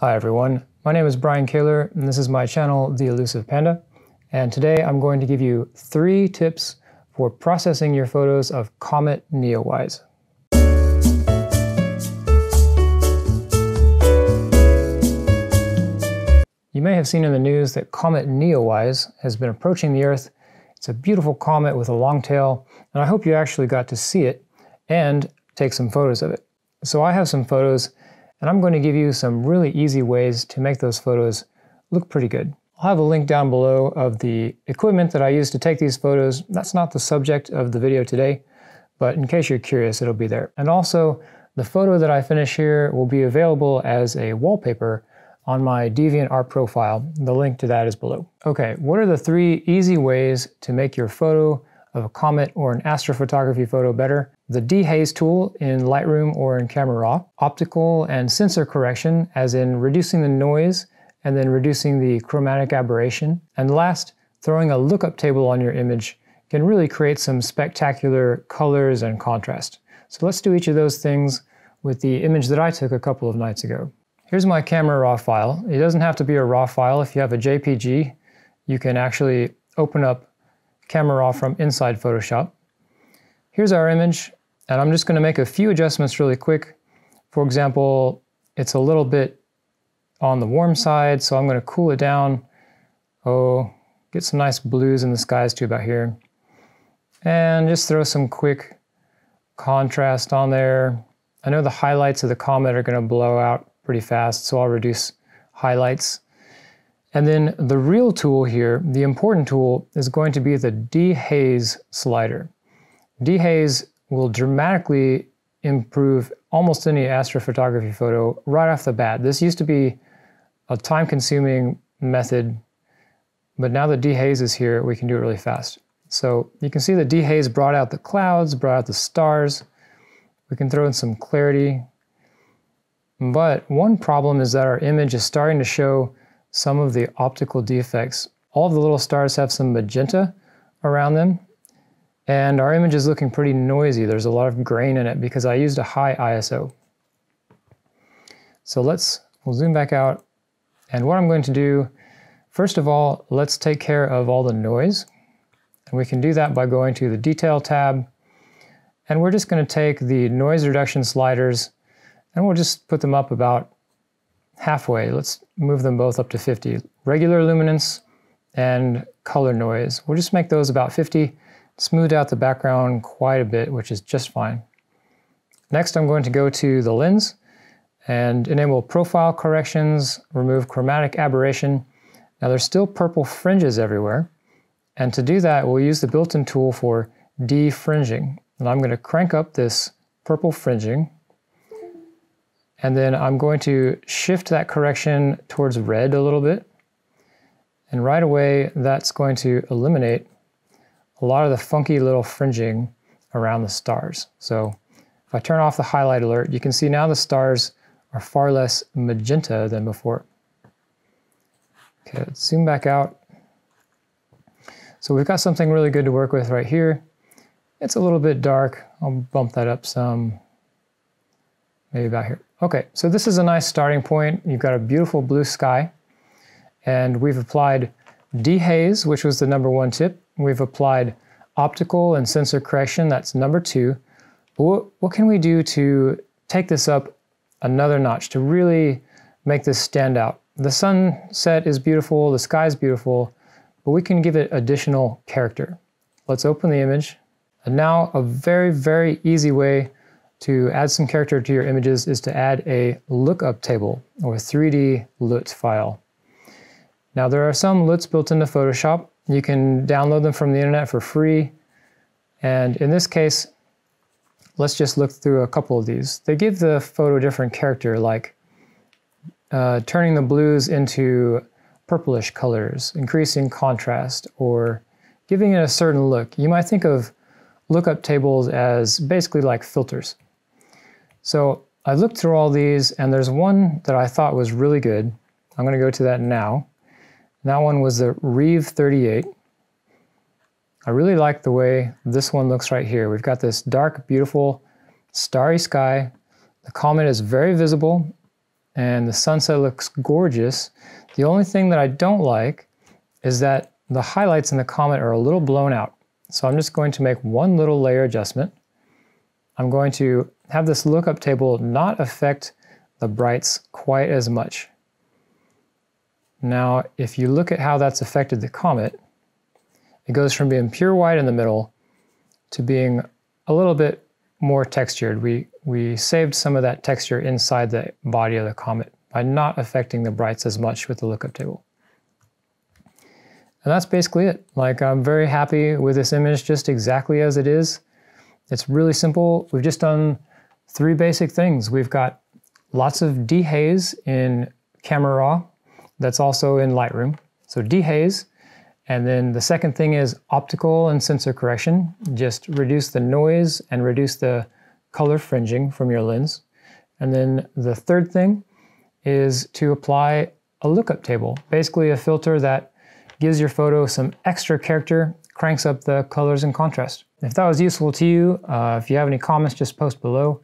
Hi everyone, my name is Brian Kaler and this is my channel, The Elusive Panda. And today I'm going to give you three tips for processing your photos of Comet Neowise. You may have seen in the news that Comet Neowise has been approaching the Earth. It's a beautiful comet with a long tail, and I hope you actually got to see it and take some photos of it. So I have some photos and I'm going to give you some really easy ways to make those photos look pretty good. I'll have a link down below of the equipment that I use to take these photos. That's not the subject of the video today, but in case you're curious, it'll be there. And also, the photo that I finish here will be available as a wallpaper on my DeviantArt profile. The link to that is below. Okay, what are the three easy ways to make your photo of a comet or an astrophotography photo better, the dehaze tool in Lightroom or in Camera Raw, optical and sensor correction, as in reducing the noise and then reducing the chromatic aberration, and last, throwing a lookup table on your image can really create some spectacular colors and contrast. So let's do each of those things with the image that I took a couple of nights ago. Here's my camera raw file. It doesn't have to be a raw file. If you have a JPG, you can actually open up camera raw from inside Photoshop. Here's our image, and I'm just going to make a few adjustments really quick. For example, it's a little bit on the warm side, so I'm going to cool it down. Oh, get some nice blues in the skies too about here. And just throw some quick contrast on there. I know the highlights of the comet are going to blow out pretty fast, so I'll reduce highlights. And then the real tool here, the important tool, is going to be the dehaze slider. Dehaze will dramatically improve almost any astrophotography photo right off the bat. This used to be a time-consuming method, but now that dehaze is here, we can do it really fast. So you can see the dehaze brought out the clouds, brought out the stars. We can throw in some clarity. But one problem is that our image is starting to show some of the optical defects. All the little stars have some magenta around them, and our image is looking pretty noisy. There's a lot of grain in it because I used a high ISO. So let's, we'll zoom back out. And what I'm going to do, first of all, let's take care of all the noise. And we can do that by going to the Detail tab. And we're just going to take the noise reduction sliders and we'll just put them up about halfway. Let's move them both up to 50. Regular luminance and color noise. We'll just make those about 50, smooth out the background quite a bit, which is just fine. Next, I'm going to go to the lens and enable profile corrections, remove chromatic aberration. Now there's still purple fringes everywhere. And to do that, we'll use the built-in tool for defringing. And I'm going to crank up this purple fringing and then I'm going to shift that correction towards red a little bit. And right away, that's going to eliminate a lot of the funky little fringing around the stars. So if I turn off the highlight alert, you can see now the stars are far less magenta than before. Okay, let's zoom back out. So we've got something really good to work with right here. It's a little bit dark. I'll bump that up some, maybe about here. Okay, so this is a nice starting point. You've got a beautiful blue sky, and we've applied dehaze, which was the number one tip. We've applied optical and sensor correction, that's number two. But what, what can we do to take this up another notch, to really make this stand out? The sunset is beautiful, the sky is beautiful, but we can give it additional character. Let's open the image. And now a very, very easy way to add some character to your images is to add a lookup table or 3D LUT file. Now there are some LUTs built into Photoshop. You can download them from the internet for free. And in this case, let's just look through a couple of these. They give the photo a different character like uh, turning the blues into purplish colors, increasing contrast, or giving it a certain look. You might think of lookup tables as basically like filters. So I looked through all these and there's one that I thought was really good. I'm going to go to that now. That one was the Reeve 38. I really like the way this one looks right here. We've got this dark, beautiful, starry sky. The comet is very visible and the sunset looks gorgeous. The only thing that I don't like is that the highlights in the comet are a little blown out. So I'm just going to make one little layer adjustment. I'm going to have this lookup table not affect the brights quite as much. Now, if you look at how that's affected the comet, it goes from being pure white in the middle to being a little bit more textured. We, we saved some of that texture inside the body of the comet by not affecting the brights as much with the lookup table. And that's basically it. Like I'm very happy with this image just exactly as it is. It's really simple. We've just done three basic things. We've got lots of dehaze in Camera Raw that's also in Lightroom. So dehaze. And then the second thing is optical and sensor correction. Just reduce the noise and reduce the color fringing from your lens. And then the third thing is to apply a lookup table, basically a filter that gives your photo some extra character, cranks up the colors and contrast. If that was useful to you, uh, if you have any comments, just post below.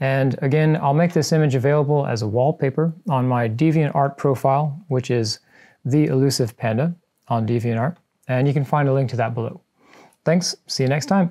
And again, I'll make this image available as a wallpaper on my DeviantArt profile, which is The Elusive Panda on DeviantArt. And you can find a link to that below. Thanks, see you next time.